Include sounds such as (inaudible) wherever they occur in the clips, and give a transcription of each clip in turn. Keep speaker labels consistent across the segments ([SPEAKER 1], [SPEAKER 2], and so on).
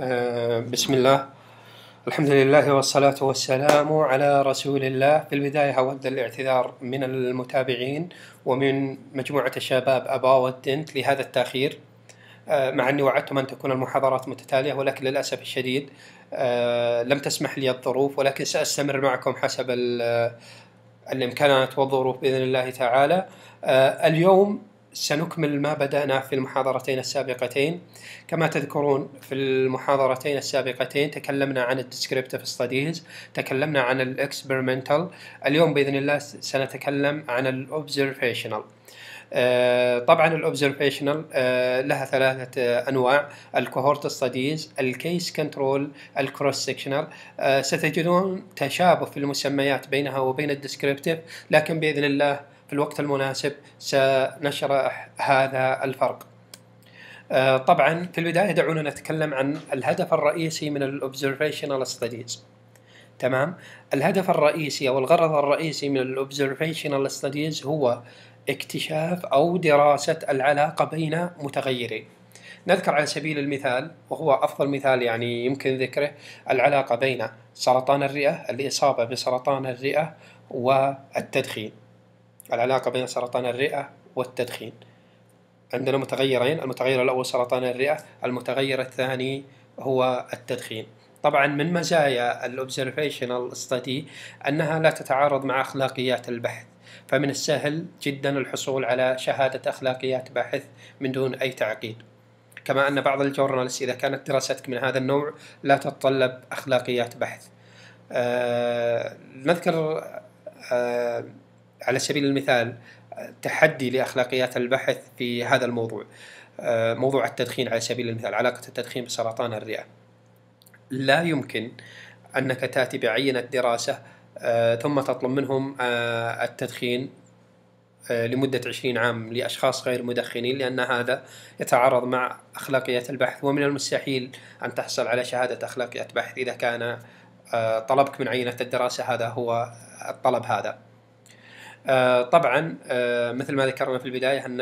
[SPEAKER 1] آه، بسم الله. الحمد لله والصلاة والسلام على رسول الله. في البداية أود الاعتذار من المتابعين ومن مجموعة الشباب أبا ودنت لهذا التأخير. آه، مع أني وعدتم أن تكون المحاضرات متتالية ولكن للأسف الشديد آه، لم تسمح لي الظروف ولكن سأستمر معكم حسب الإمكانات والظروف بإذن الله تعالى. اليوم سنكمل ما بدأنا في المحاضرتين السابقتين. كما تذكرون في المحاضرتين السابقتين تكلمنا عن ال descriptive studies تكلمنا عن ال experimental. اليوم بإذن الله سنتكلم عن ال observational آه، طبعا ال observational آه، لها ثلاثة أنواع. ال cohort studies ال case control ال cross sectional ستجدون تشابه في المسميات بينها وبين ال descriptive لكن بإذن الله في الوقت المناسب سنشرح هذا الفرق. آه، طبعا في البداية دعونا نتكلم عن الهدف الرئيسي من ال observational studies. تمام؟ الهدف الرئيسي أو الغرض الرئيسي من ال observational studies هو اكتشاف أو دراسة العلاقة بين متغيرين. نذكر على سبيل المثال وهو أفضل مثال يعني يمكن ذكره العلاقة بين سرطان الرئة، الإصابة بسرطان الرئة والتدخين. العلاقة بين سرطان الرئة والتدخين. عندنا متغيرين المتغير الأول سرطان الرئة المتغير الثاني هو التدخين. طبعا من مزايا ال observational study أنها لا تتعارض مع أخلاقيات البحث فمن السهل جدا الحصول على شهادة أخلاقيات بحث من دون أي تعقيد. كما أن بعض ال journals إذا كانت دراستك من هذا النوع لا تتطلب أخلاقيات بحث. آه نذكر آه على سبيل المثال تحدي لأخلاقيات البحث في هذا الموضوع آه، موضوع التدخين على سبيل المثال علاقة التدخين بسرطان الرئة. لا يمكن أنك تأتي بعينة دراسة آه، ثم تطلب منهم آه، التدخين لمدة 20 عام لأشخاص غير مدخنين لأن هذا يتعارض مع أخلاقيات البحث. ومن المستحيل أن تحصل على شهادة أخلاقيات بحث إذا كان طلبك من عينة الدراسة هذا هو الطلب هذا. طبعا آه، مثل ما ذكرنا في البداية أن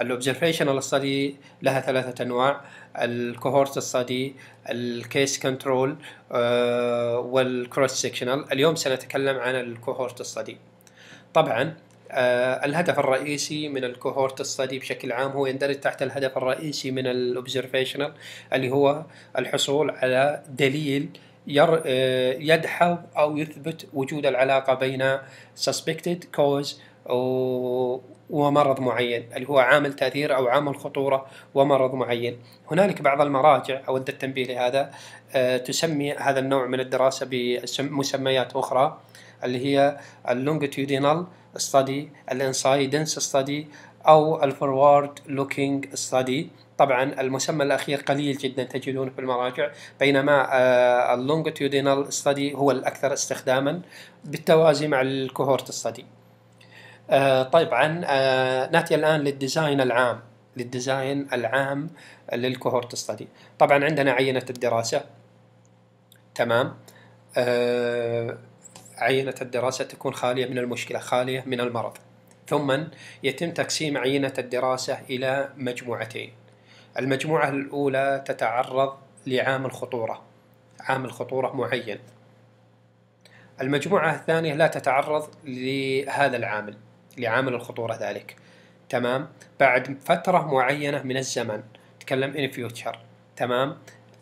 [SPEAKER 1] ال observational study لها ثلاثة أنواع. ال cohort study ال case control وال cross sectional اليوم سنتكلم عن ال cohort study طبعا آه الهدف الرئيسي من ال cohort study بشكل عام هو يندرج تحت الهدف الرئيسي من ال observational اللي هو الحصول على دليل آه، يدحض أو يثبت وجود العلاقة بين suspected cause ومرض معين اللي هو عامل تأثير أو عامل خطورة ومرض معين. هنالك بعض المراجع أود التنبيه لهذا آه، تسمي هذا النوع من الدراسة بمسميات أخرى اللي هي ال longitudinal study ال incidence study أو ال forward looking study. طبعا المسمى الأخير قليل جدا تجدونه في المراجع بينما آه، ال longitudinal study هو الأكثر استخداما بالتوازي مع ال cohort study آه، طبعا آه، نأتي الآن لل design العام لل design العام لل cohort study طبعا عندنا عينة الدراسة. تمام. عينة الدراسة تكون خالية من المشكلة خالية من المرض. ثم يتم تقسيم عينة الدراسة إلى مجموعتين. المجموعة الأولى تتعرض لعامل خطورة عامل خطورة معين. المجموعة الثانية لا تتعرض لهذا العامل لعامل الخطورة ذلك. تمام؟ بعد فترة معينة من الزمن تكلم in future. تمام؟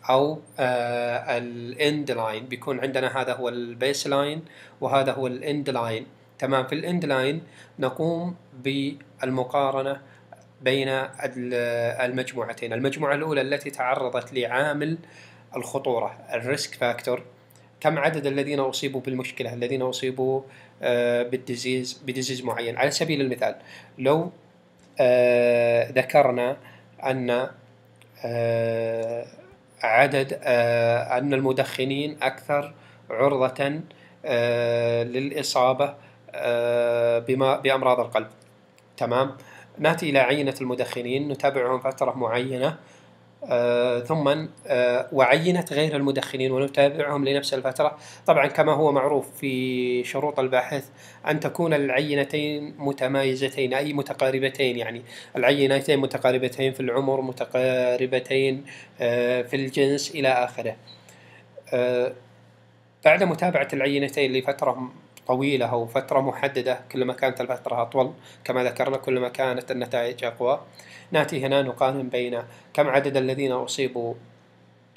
[SPEAKER 1] أو آه ال end line بيكون عندنا هذا هو ال baseline وهذا هو ال end line تمام؟ في ال end line نقوم بالمقارنة بين المجموعتين. المجموعة الأولى التي تعرضت لعامل الخطورة ال risk factor. كم عدد الذين أصيبوا بالمشكلة؟ الذين أصيبوا آه، بال disease ب disease معين. على سبيل المثال لو آه، ذكرنا أن آه، عدد أن المدخنين أكثر عرضة للإصابة بأمراض القلب. تمام؟ نأتي إلى عينة المدخنين نتابعهم فترة معينة آه ثم آه وعينة غير المدخنين ونتابعهم لنفس الفترة. طبعا كما هو معروف في شروط الباحث أن تكون العينتين متمايزتين أي متقاربتين يعني العينتين متقاربتين في العمر متقاربتين آه في الجنس إلى آخره. بعد متابعة العينتين لفترة طويلة أو فترة محددة كلما كانت الفترة أطول كما ذكرنا كلما كانت النتائج أقوى. نأتي هنا نقارن بين كم عدد الذين أصيبوا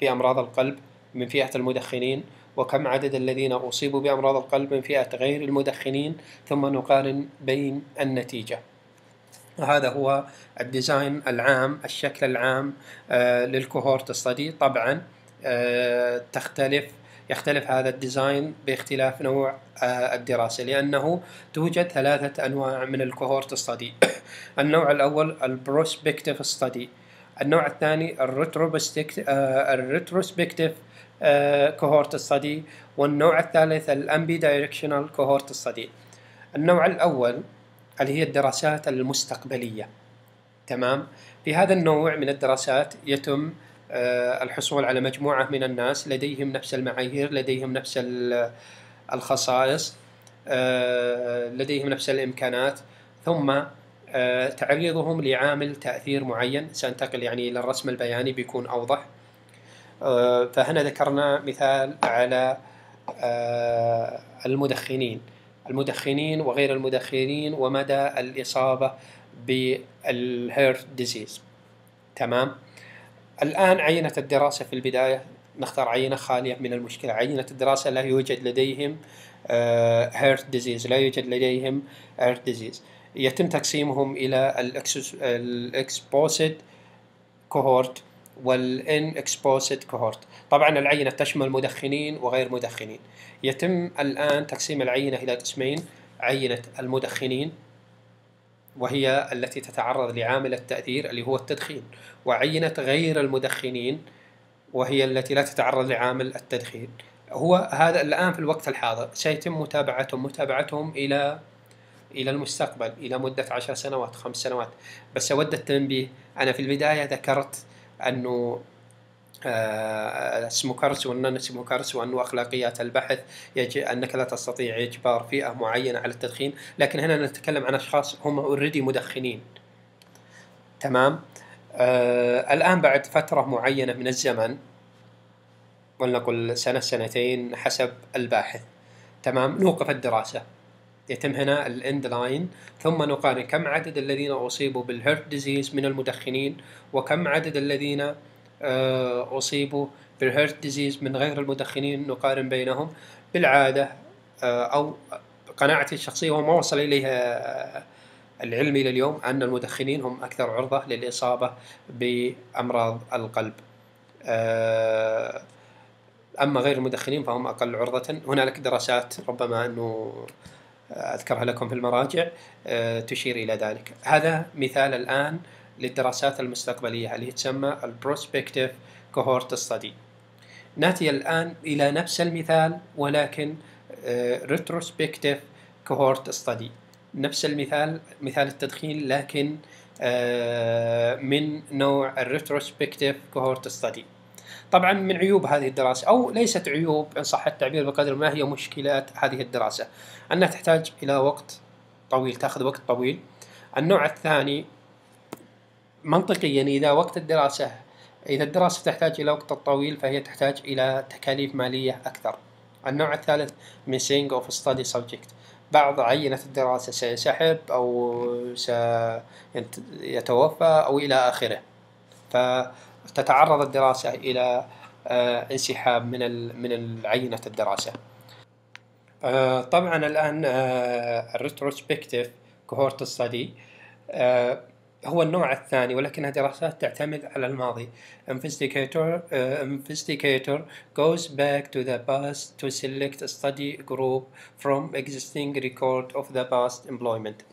[SPEAKER 1] بأمراض القلب من فئة المدخنين وكم عدد الذين أصيبوا بأمراض القلب من فئة غير المدخنين ثم نقارن بين النتيجة. وهذا هو ال design العام الشكل العام آه لل cohort study طبعا آه تختلف يختلف هذا ال design باختلاف نوع آه، الدراسة لأنه توجد ثلاثة أنواع من ال cohort study (coughs) النوع الأول ال prospective study النوع الثاني ال retrospective cohort study والنوع الثالث ال ambidirectional cohort study النوع الأول اللي هي الدراسات المستقبلية. تمام؟ في هذا النوع من الدراسات يتم آه، الحصول على مجموعة من الناس لديهم نفس المعايير لديهم نفس الخصائص آه، لديهم نفس الإمكانات. ثم آه، تعريضهم لعامل تأثير معين سأنتقل يعني إلى الرسم البياني بيكون أوضح. فهنا ذكرنا مثال على المدخنين. المدخنين وغير المدخنين ومدى الإصابة بال heart disease تمام؟ الآن عينة الدراسة في البداية نختار عينة خالية من المشكلة. عينة الدراسة لا يوجد لديهم heart disease لا يوجد لديهم heart disease يتم تقسيمهم إلى ال exposed cohort وال unexposed cohort طبعا العينة تشمل مدخنين وغير مدخنين. يتم الآن تقسيم العينة إلى قسمين عينة المدخنين وهي التي تتعرض لعامل التأثير اللي هو التدخين وعينة غير المدخنين وهي التي لا تتعرض لعامل التدخين. هو هذا الآن في الوقت الحاضر سيتم متابعتهم متابعتهم إلى إلى المستقبل إلى مدة عشر سنوات خمس سنوات. بس أود التنبيه أنا في البداية ذكرت أنه smokers وال non-smokers وأنه أخلاقيات البحث يجب أنك لا تستطيع إجبار فئة معينة على التدخين. لكن هنا نتكلم عن أشخاص هم already مدخنين. تمام؟ آه الآن بعد فترة معينة من الزمن ولنقل سنة سنتين حسب الباحث. تمام؟ نوقف الدراسة. يتم هنا ال end line ثم نقارن كم عدد الذين أصيبوا بال heart disease من المدخنين وكم عدد الذين آه، أصيبوا بال heart disease من غير المدخنين نقارن بينهم. بالعادة آه، أو قناعتي الشخصية وما وصل إليها العلم إلى اليوم أن المدخنين هم أكثر عرضة للإصابة بأمراض القلب. آه، أما غير المدخنين فهم أقل عرضة. هنالك دراسات ربما أنه أذكرها لكم في المراجع تشير إلى ذلك. هذا مثال الآن للدراسات المستقبلية. اللي تسمى ال prospective cohort study نأتي الآن إلى نفس المثال ولكن retrospective cohort study نفس المثال مثال التدخين لكن آه، من نوع ال retrospective cohort study طبعا من عيوب هذه الدراسة أو ليست عيوب إن صح التعبير بقدر ما هي مشكلات هذه الدراسة. أنها تحتاج إلى وقت طويل تأخذ وقت طويل. النوع الثاني منطقيا إذا وقت الدراسة إذا الدراسة تحتاج إلى وقت طويل فهي تحتاج إلى تكاليف مالية أكثر. النوع الثالث missing of study subject. بعض عينة الدراسة سينسحب أو سيتوفى أو إلى آخره. فتتعرض الدراسة إلى آه، انسحاب من من عينة الدراسة. آه، طبعا الآن ال retrospective cohort study هو النوع الثاني ولكنها دراسات تعتمد على الماضي. Investigator uh, investigator goes back to the past to select a study group from existing record of the past employment.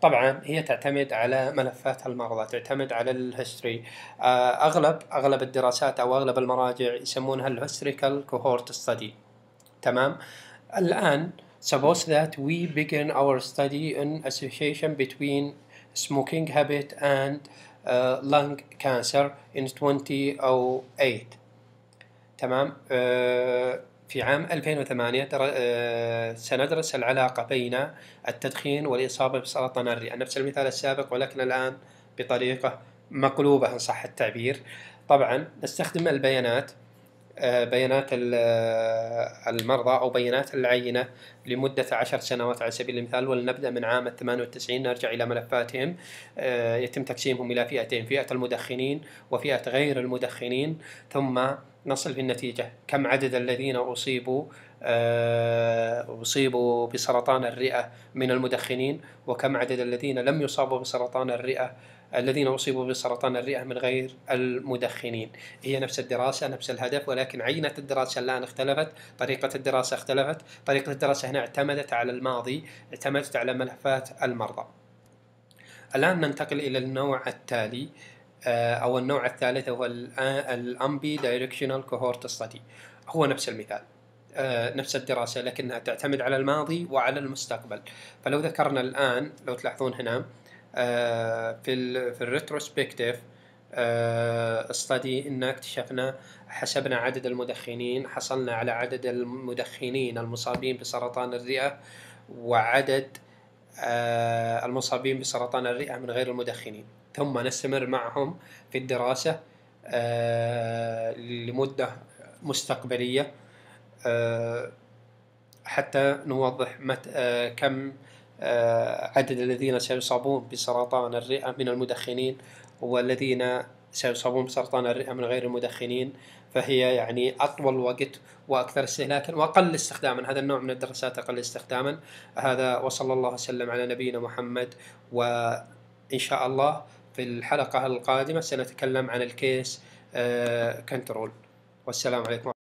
[SPEAKER 1] طبعا هي تعتمد على ملفات المرضى تعتمد على ال history uh, أغلب أغلب الدراسات أو أغلب المراجع يسمونها ال historical cohort study تمام؟ الآن suppose that we begin our study in association between smoking habit and lung cancer in 2008 تمام؟ آه، في عام 2008 آه، سندرس العلاقة بين التدخين والإصابة بسرطان الرئة. نفس المثال السابق ولكن الآن بطريقة مقلوبة إن صح التعبير. طبعا نستخدم البيانات بيانات المرضى أو بيانات العينة لمدة عشر سنوات على سبيل المثال ولنبدأ من عام 98 نرجع إلى ملفاتهم. يتم تقسيمهم إلى فئتين فئة المدخنين وفئة غير المدخنين ثم نصل في النتيجة كم عدد الذين أصيبوا؟ آه، أصيبوا بسرطان الرئة من المدخنين وكم عدد الذين لم يصابوا بسرطان الرئة؟ الذين أصيبوا بسرطان الرئة من غير المدخنين. هي نفس الدراسة نفس الهدف ولكن عينة الدراسة الآن اختلفت؟ طريقة الدراسة اختلفت. طريقة الدراسة هنا اعتمدت على الماضي اعتمدت على ملفات المرضى. الآن ننتقل إلى النوع التالي آه، أو النوع الثالث هو ال ambidirectional cohort study هو نفس المثال آه، نفس الدراسة لكنها تعتمد على الماضي وعلى المستقبل. فلو ذكرنا الآن لو تلاحظون هنا في ال في الريتروسبكتيف استدي ان اكتشفنا حسبنا عدد المدخنين حصلنا على عدد المدخنين المصابين بسرطان الرئة وعدد المصابين بسرطان الرئة من غير المدخنين. ثم نستمر معهم في الدراسة آه، لمدة مستقبلية آه، حتى نوضح مت آه، كم عدد الذين سيصابون بسرطان الرئة من المدخنين والذين سيصابون بسرطان الرئة من غير المدخنين فهي يعني أطول وقت وأكثر استهلاكا وأقل استخداما. هذا النوع من الدراسات أقل استخداما. هذا وصلى الله وسلم على نبينا محمد. وإن شاء الله في الحلقة القادمة سنتكلم عن الكيس كنترول. والسلام عليكم.